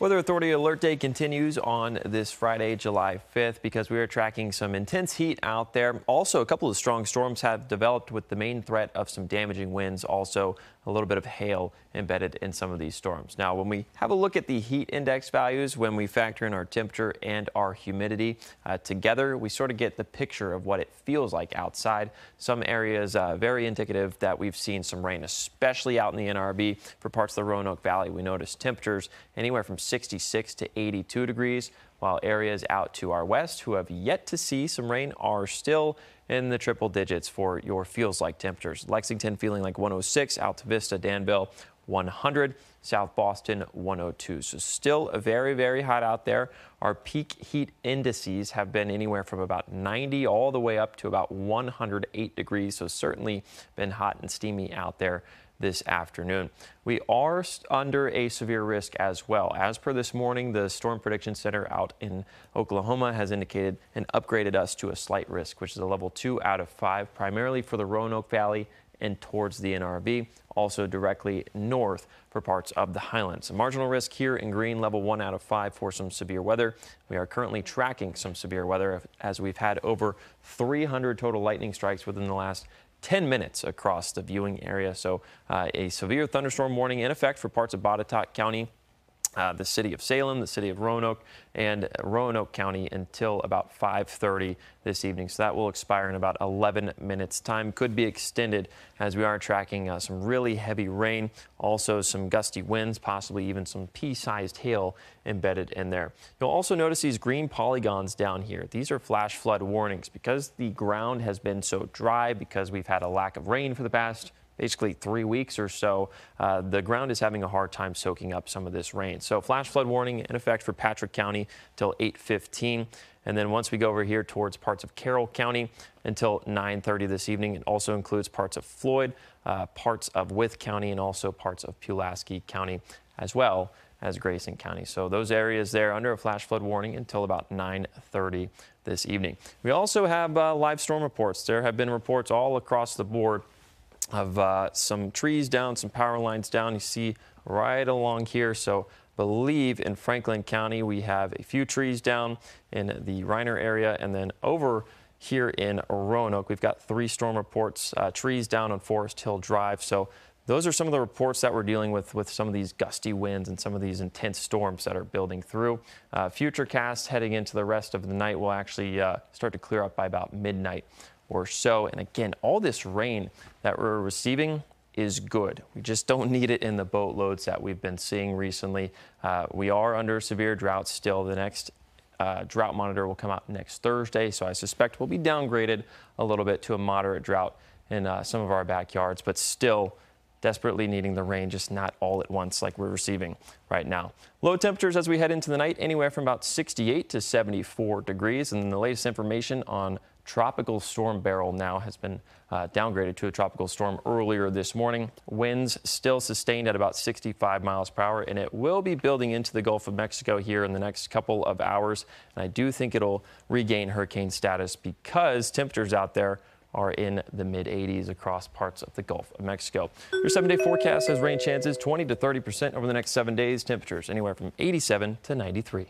Weather Authority Alert Day continues on this Friday, July 5th, because we are tracking some intense heat out there. Also, a couple of strong storms have developed with the main threat of some damaging winds. Also, a little bit of hail embedded in some of these storms. Now, when we have a look at the heat index values, when we factor in our temperature and our humidity uh, together, we sort of get the picture of what it feels like outside. Some areas uh, very indicative that we've seen some rain, especially out in the NRV for parts of the Roanoke Valley. We notice temperatures anywhere from 66 to 82 degrees, while areas out to our west who have yet to see some rain are still in the triple digits for your feels like temperatures. Lexington feeling like 106, Altavista, Danville 100, South Boston 102. So still very, very hot out there. Our peak heat indices have been anywhere from about 90 all the way up to about 108 degrees. So certainly been hot and steamy out there this afternoon. We are under a severe risk as well. As per this morning, the Storm Prediction Center out in Oklahoma has indicated and upgraded us to a slight risk, which is a level two out of five, primarily for the Roanoke Valley and towards the NRV, also directly north for parts of the Highlands. A marginal risk here in green, level one out of five for some severe weather. We are currently tracking some severe weather as we've had over 300 total lightning strikes within the last 10 minutes across the viewing area. So uh, a severe thunderstorm warning in effect for parts of Botetourt County uh, the city of Salem, the city of Roanoke, and Roanoke County until about 5:30 this evening. So that will expire in about 11 minutes. Time could be extended as we are tracking uh, some really heavy rain, also some gusty winds, possibly even some pea-sized hail embedded in there. You'll also notice these green polygons down here. These are flash flood warnings because the ground has been so dry because we've had a lack of rain for the past basically three weeks or so, uh, the ground is having a hard time soaking up some of this rain. So flash flood warning in effect for Patrick County till 8:15. And then once we go over here towards parts of Carroll County until 9:30 this evening, it also includes parts of Floyd, uh, parts of Wythe County, and also parts of Pulaski County as well as Grayson County. So those areas there under a flash flood warning until about 9:30 this evening. We also have uh, live storm reports. There have been reports all across the board of uh, some trees down, some power lines down. You see right along here. So believe in Franklin County we have a few trees down in the Reiner area and then over here in Roanoke we've got three storm reports uh, trees down on Forest Hill Drive so those are some of the reports that we're dealing with with some of these gusty winds and some of these intense storms that are building through. Uh, future casts heading into the rest of the night will actually uh, start to clear up by about midnight or so. And again, all this rain that we're receiving is good. We just don't need it in the boatloads that we've been seeing recently. Uh, we are under severe drought still. The next uh, drought monitor will come out next Thursday, so I suspect we'll be downgraded a little bit to a moderate drought in uh, some of our backyards, but still desperately needing the rain, just not all at once like we're receiving right now. Low temperatures as we head into the night, anywhere from about 68 to 74 degrees. And the latest information on Tropical Storm Beryl now has been uh, downgraded to a tropical storm earlier this morning. Winds still sustained at about 65 miles per hour, and it will be building into the Gulf of Mexico here in the next couple of hours. And I do think it'll regain hurricane status because temperatures out there are in the mid 80s across parts of the Gulf of Mexico. Your seven day forecast has rain chances 20 to 30 percent over the next seven days. Temperatures anywhere from 87 to 93.